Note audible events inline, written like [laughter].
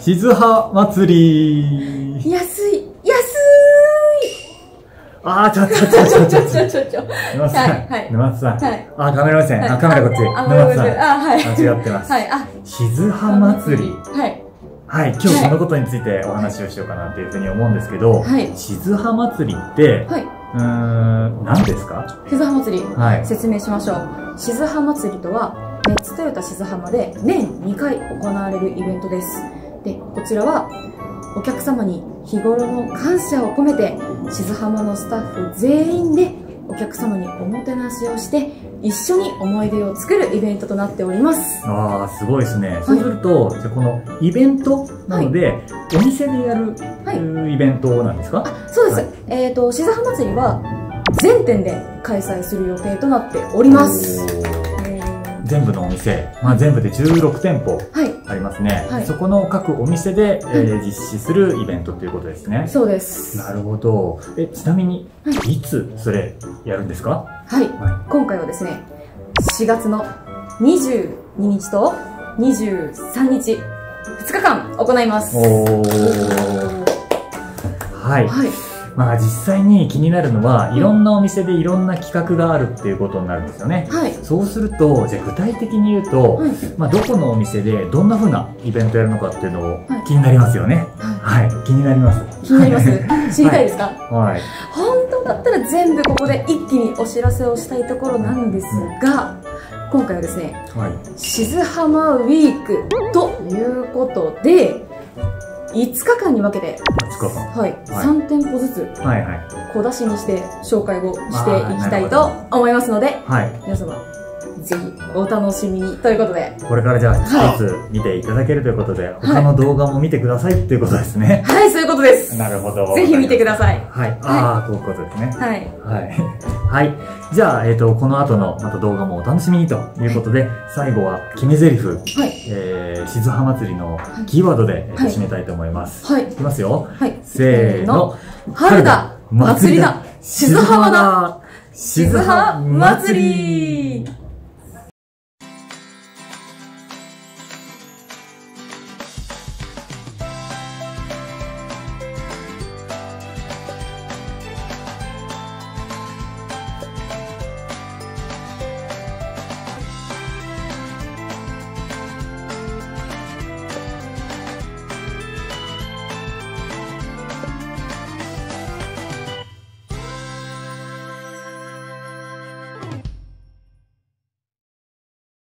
静葉祭り。安い安あー、ちょっとちょっとちょっとちょっと。いちょちょちょ沼津さん。はいはい沼津さん。はいあ、カメラ目線。あ、カメラこっち。あ、沼津さん。あ、はい。間違ってます。はい、あ、静葉祭り。はい。はい、今日そのことについてお話をしようかなっていうふうに思うんですけど、はい静葉祭りって、はい。うーん、何ですか？静葉祭り。はい。説明しましょう。静葉祭りとは、ネッツトヨタ静浜で年2回行われるイベントです。で、こちらは、お客様に日頃の感謝を込めて、静浜のスタッフ全員でお客様におもてなしをして、一緒に思い出を作るイベントとなっております。ああ、すごいですね。そうすると、じゃあこのイベントなので、お店でやる、はいイベントなんですか？あ、そうです。はいえっ、と、静葉祭りは全店で開催する予定となっております。全部のお店、まあ、全部で16店舗はい、ありますね。はいそこの各お店で、えー実施するイベントということですね。そうです。なるほど。え、ちなみに、はいいつそれやるんですか？はい、は今回はですね、4月の22日と23日、2日間行います。おー。はい。はい、まあ実際に気になるのは、いろんなお店でいろんな企画があるっていうことになるんですよね。はい、そうすると、じゃあ具体的に言うと、はい、まあどこのお店でどんな風なイベントやるのかっていうのをはい気になりますよね。ははい。気になります。い。気になります [laughs] 知りたいですか、はい。本当だったら全部ここで一気にお知らせをしたいところなんですが、今回はですね、はい。静浜ウィークということで、5日間に分けて、5日間。はい、3店舗ずつはいはい。小出しにして紹介をしていきたいと思いますので、はい。皆様、ぜひお楽しみにということで、これからじゃあはい一つ見ていただけるということで、他の動画も見てくださいっていうことですね。はい、そういうことです。なるほど。ぜひ見てください。はい。ああ、こういうことですね。はい。はい。はい。じゃあ、えっ、と、この後のまた動画もお楽しみにということで、最後は決め台詞、はい。えー、静葉祭りのキーワードで、締めたいと思います。はい。いきますよ。はい。せーの。春だ祭りだ静浜だ静静葉祭り